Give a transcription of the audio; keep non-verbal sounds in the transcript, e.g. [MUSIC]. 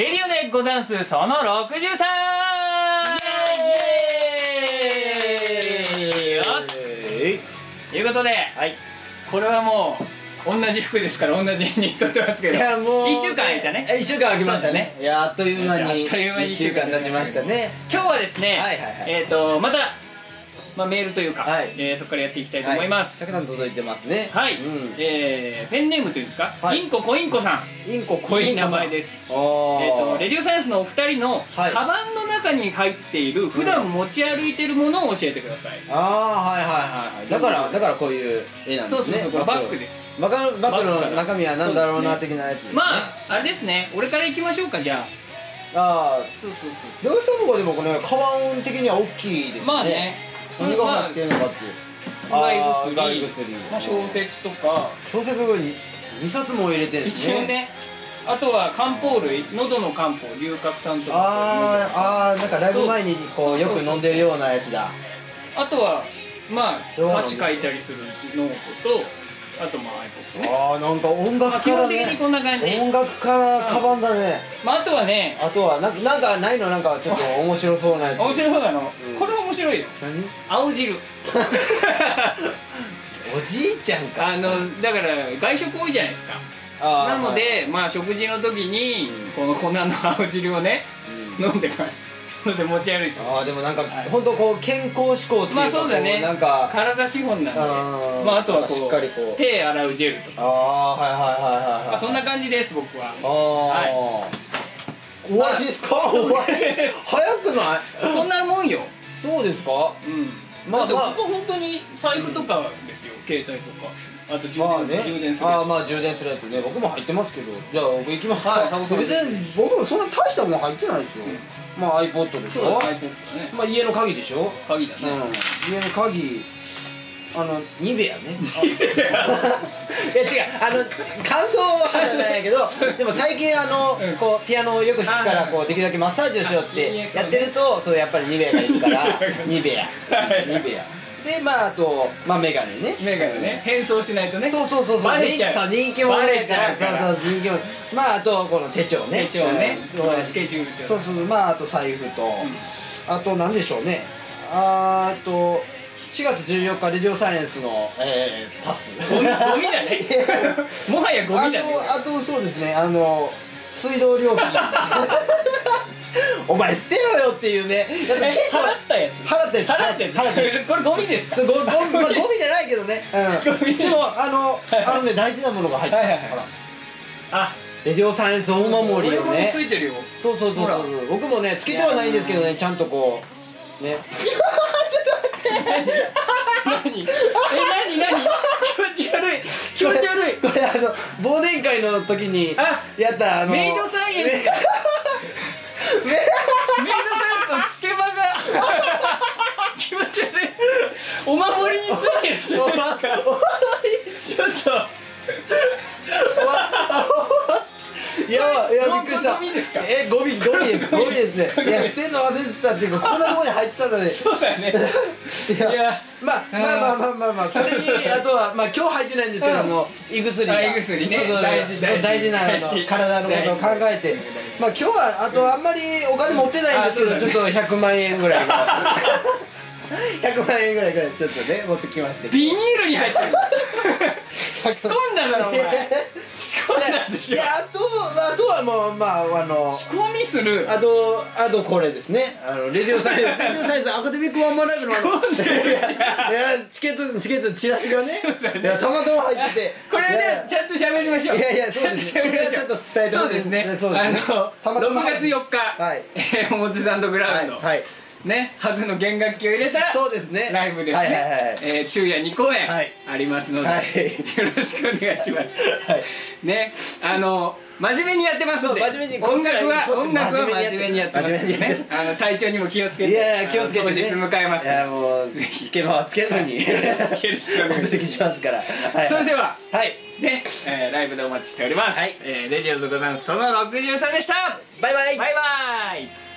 レディオでござんす。その 63! イエーイ。よということではいこれはもう同じ服ですから同じ日に撮ってますけどいやもう1週間空いたね。1週間空きましたね。いやあっという間にあっという間に1週間経ちましたね。今日はですね、はいはいはい。えっ、とまた、まあ、メールというか、はい。えーそこからやっていきたいと思います。たくさん届いてますね。はい、うん。えーペンネームというんですか、はい。インココインコさん。インココインいい名前です。えー、とレディオサイエンスのお二人の、はい。カバンの中に入っている普段持ち歩いているものを教えてください、ああはいはいはいはい。だからだからこういう絵なんですね。そうそうそうバッグ。です。バッグバッグの中身は何だろうなそう的なやつね。まああれですね。俺から行きましょうかじゃあ。ああそうそう長さんとかでもこのカバン的には大きいですね。まあね何が入ってるのかっていう。うがい薬あ、小説とか。小説が2冊も入れてるんですね。一応ねあとは漢方類喉の漢方龍角散とか。あーあーなんかライブ前にこうよく飲んでるようなやつだ。あとはまあどうなんですか歌詞書いたりするノートとあとまあ iPod ね。ああなんか音まあ基楽からね。本的にこんな感じ。音楽からカバンだね。まああとはねあとはななんかないの？なんかちょっと面白そうなやつ。面白そうなの、面白い。よ何？青汁。[LAUGHS] おじいちゃんか。あのだから外食多いじゃないですか。なのでまあ食事の時にこの粉の青汁をねうん。飲んでます。それで持ち歩いてああでもなんかはい。本当こう健康志向っていうかまあそうだね。なんか体資本なんで。まああとはこしっかりこう。う手洗うジェルとか。ああはいはいはいはいはい。まあそんな感じです僕は。ああ、終わりですか？終わり早くない？[LAUGHS] こんなもんよそうですか？うん。まあまあ。ここ本当に財布とかですよ。携帯とか。あと充まあ電するね充電するやああまあ充電するやつね。僕も入ってますけど。じゃあ僕行きますか、はい別に僕もそんな大したもの入ってないですよ、まあ iPod でしょつそうだ iPod だね。まあ家の鍵でしょ？鍵だね。うん。家の鍵あのニベアね。[LAUGHS] いや違う。あの感想はじゃないけど [LAUGHS] でも最近あの、うん。こうピアノをよく弾くからこうできるだけマッサージをしようってやってるとそうやっぱりニベアがいるから [LAUGHS] ニベア。はいニベア。でまああとまあメガネね。メガネね。変装しないとね。そうそうそうそう。バレちゃう。そう人気者バレちゃそうそう人気者。まああとこの手帳ね。手帳ね。うスケジュール帳そうそうまああと財布と、あと何でしょうね。あーあと4月14日レディオサイエンスの、えー、パス。ゴミゴミだね。[LAUGHS] もはやゴミだね。あとあとそうですね。あの水道料金。[LAUGHS] お前捨てろよっていうね。払ったやつ。払ったやつ。払ったやつ。これゴミですか？ゴゴミ、まあ、ゴミじゃないけどね、うん、[LAUGHS] でもあのあのね大事なものが入ってた、はいはいあ。レディオサイエンスお守りをね。ついてるよ。そうそうそうそう。僕もねつけてはないんですけどねちゃんとこうね何？[LAUGHS] え何？何？気持ち悪い。気持ち悪い。これあの忘年会の時にあやったあのメイドサイエンス。ねメイドサイエンスのつけまが。気持ち悪い。お守りについてるじゃないですか。ちょっと。いやいやびっくりした。えゴミゴミです。ゴミですね。[LAUGHS] いや捨てんの忘れてたっていうかこんなところに入ってたのでそうだよねいやまあまあまあまあまあまあこれに [LAUGHS] あとはまあ今日入ってないんですけども胃薬胃薬ね。大事大事。大事な体のことを考えて。まあ今日はあとあんまりお金持ってないんですけどちょっと100万円ぐらいの。[LAUGHS] 100万円ぐらいからちょっとね持ってきまして。ビニールに入ってる仕仕込んだだろお前。[LAUGHS] 仕込んだでしょ。いやあとあとはもうまああの仕込みする。あとあとこれですね。あのレディオサイエンス [LAUGHS] レディオサイエンスアカデミックワンマンライブの仕込んでるじゃん。いやチケットチケットチラシがねね。いやたまたま入ってて。これはじゃあちゃんと喋りましょう。いやいやそうです。ねこれはちょっと伝えてほしい。そうですね。あのたまたま6月4日。はい。え [LAUGHS] ー表参道グラウンド。はいはいね初の弦楽器を入れたそうですね。ライブですはいはいはいねえー昼夜2公演はい。ありますのではい。よろしくお願いします。はい。ねあの真面目にやってますんで音楽は音楽は真面目にやってます。んでねあの体調にも気をつけていや気をつけてね。当日迎えますいやもうつけまはつけずに。[LAUGHS] よろしくお願いします。からはい。それでははい。ね、えーライブでお待ちしております、はい。えーレディオズございます。その63でした。バイバイ。バイバイ